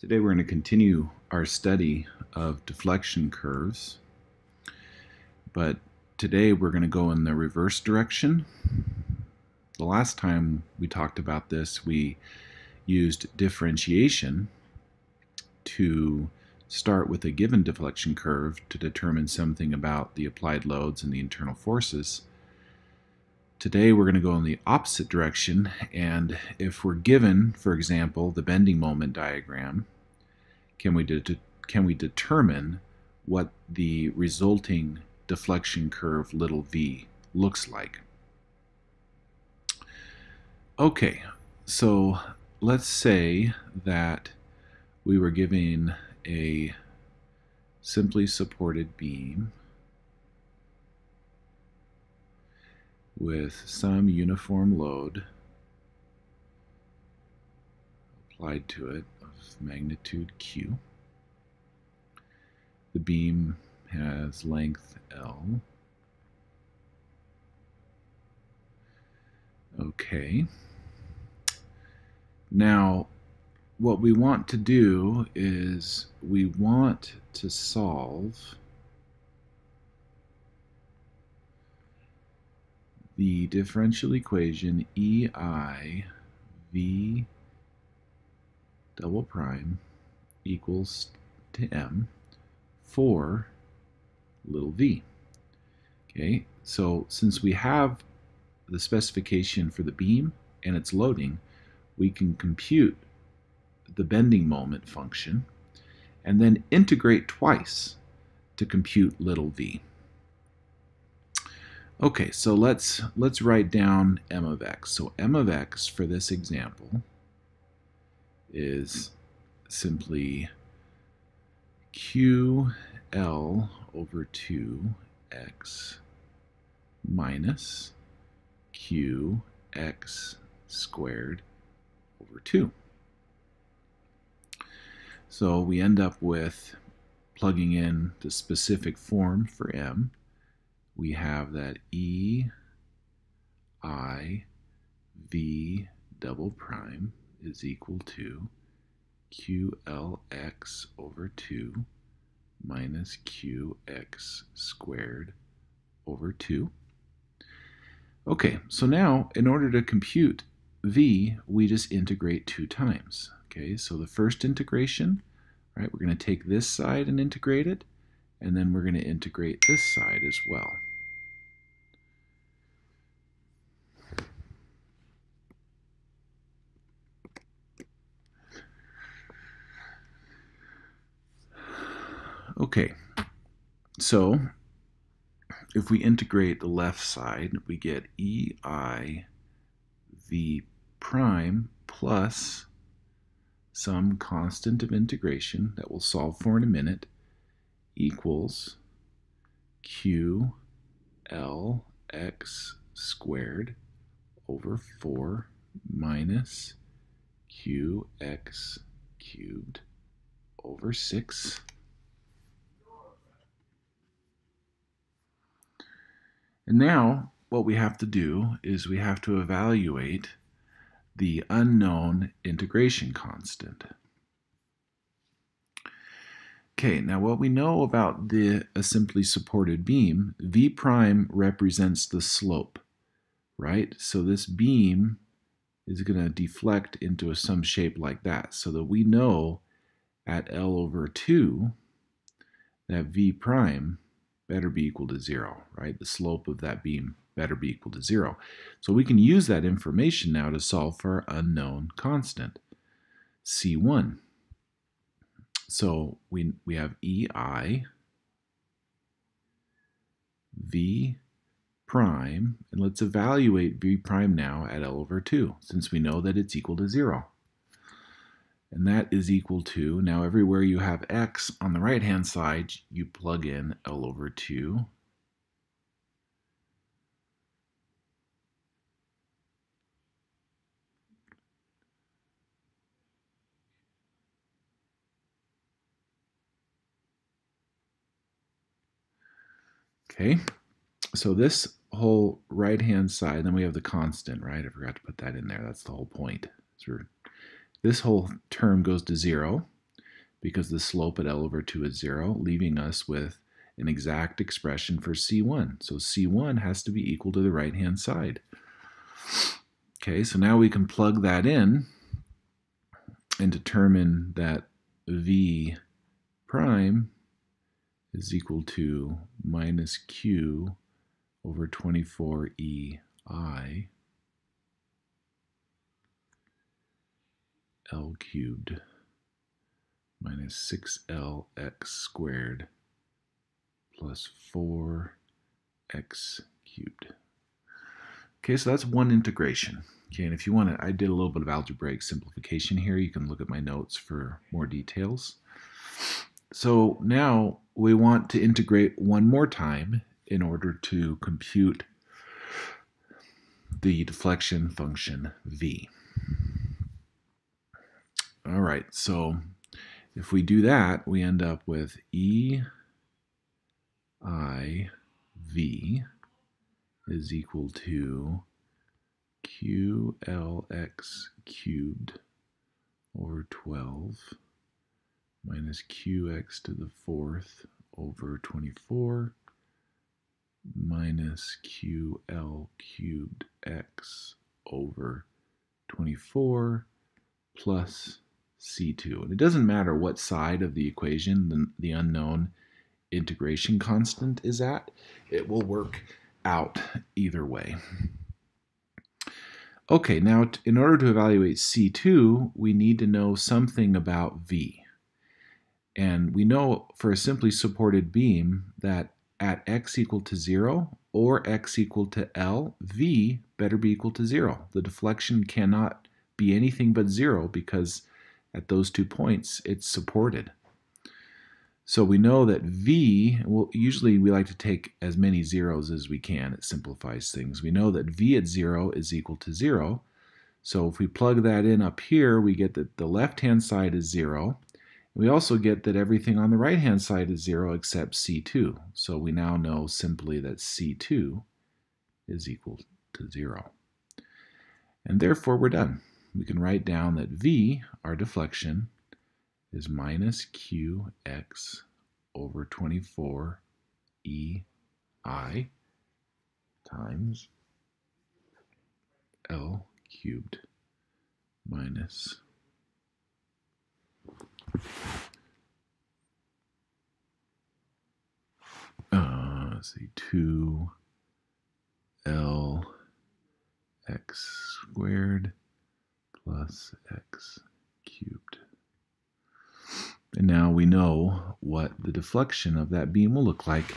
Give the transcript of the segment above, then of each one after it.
Today we're going to continue our study of deflection curves, but today we're going to go in the reverse direction. The last time we talked about this, we used differentiation to start with a given deflection curve to determine something about the applied loads and the internal forces. Today we're going to go in the opposite direction and if we're given, for example, the bending moment diagram, can we, can we determine what the resulting deflection curve little v looks like? Okay, so let's say that we were giving a simply supported beam with some uniform load applied to it of magnitude Q. The beam has length L. Okay. Now, what we want to do is we want to solve the differential equation EI V double prime equals to M for little v. Okay, so since we have the specification for the beam and its loading, we can compute the bending moment function and then integrate twice to compute little v. Okay, so let's let's write down m of x. So m of x for this example is simply ql over 2x minus qx squared over 2. So we end up with plugging in the specific form for m we have that E I V double prime is equal to QLX over 2 minus QX squared over 2. Okay, so now in order to compute V, we just integrate two times. Okay, so the first integration, right, we're going to take this side and integrate it, and then we're going to integrate this side as well. Okay, so if we integrate the left side, we get EI V prime plus some constant of integration that we'll solve for in a minute equals Q L X squared over 4 minus QX cubed over 6 And now what we have to do is we have to evaluate the unknown integration constant. Okay, now what we know about the a simply supported beam, V prime represents the slope, right? So this beam is going to deflect into a, some shape like that, so that we know at L over 2 that V prime better be equal to zero, right? The slope of that beam better be equal to zero. So we can use that information now to solve for our unknown constant, C1. So we, we have EI, V prime, and let's evaluate V prime now at L over 2, since we know that it's equal to 0 and that is equal to, now everywhere you have x on the right hand side, you plug in L over 2 Okay, so this whole right-hand side, then we have the constant, right? I forgot to put that in there. That's the whole point. So this whole term goes to zero. because the slope at L over 2 is 0, leaving us with an exact expression for C1. So C1 has to be equal to the right-hand side. Okay, so now we can plug that in and determine that V prime is equal to minus Q over 24EI L cubed minus 6lx squared plus 4x cubed. Okay, so that's one integration. Okay, and if you want to, I did a little bit of algebraic simplification here. You can look at my notes for more details. So now we want to integrate one more time in order to compute the deflection function v. All right, so if we do that, we end up with E I V is equal to QLX cubed over 12 minus QX to the fourth over 24 minus QL cubed X over 24 plus C2. And it doesn't matter what side of the equation the, the unknown integration constant is at, it will work out either way. Okay, now in order to evaluate C2, we need to know something about V. And we know for a simply supported beam that at x equal to 0 or x equal to L, V better be equal to 0. The deflection cannot be anything but 0 because at those two points, it's supported. So we know that V, well, usually we like to take as many zeros as we can. It simplifies things. We know that V at 0 is equal to 0. So if we plug that in up here, we get that the left-hand side is 0. We also get that everything on the right-hand side is 0 except C2. So we now know simply that C2 is equal to 0. And therefore, we're done we can write down that V, our deflection, is minus Qx over 24 EI times L cubed minus uh, let's see, 2 L x squared plus x cubed. And now we know what the deflection of that beam will look like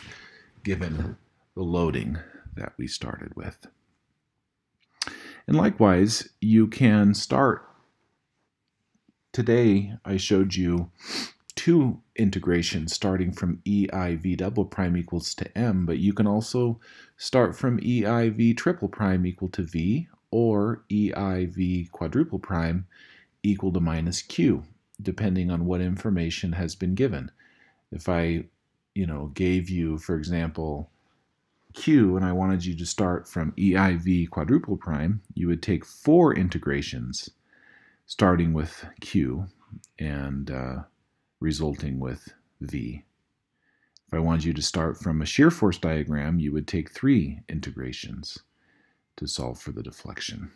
given the loading that we started with. And likewise, you can start. Today, I showed you two integrations starting from EIV double prime equals to M, but you can also start from EIV triple prime equal to V or EIV quadruple prime equal to minus Q, depending on what information has been given. If I, you know, gave you, for example, Q and I wanted you to start from EIV quadruple prime, you would take four integrations starting with Q and uh, resulting with V. If I wanted you to start from a shear force diagram, you would take three integrations to solve for the deflection.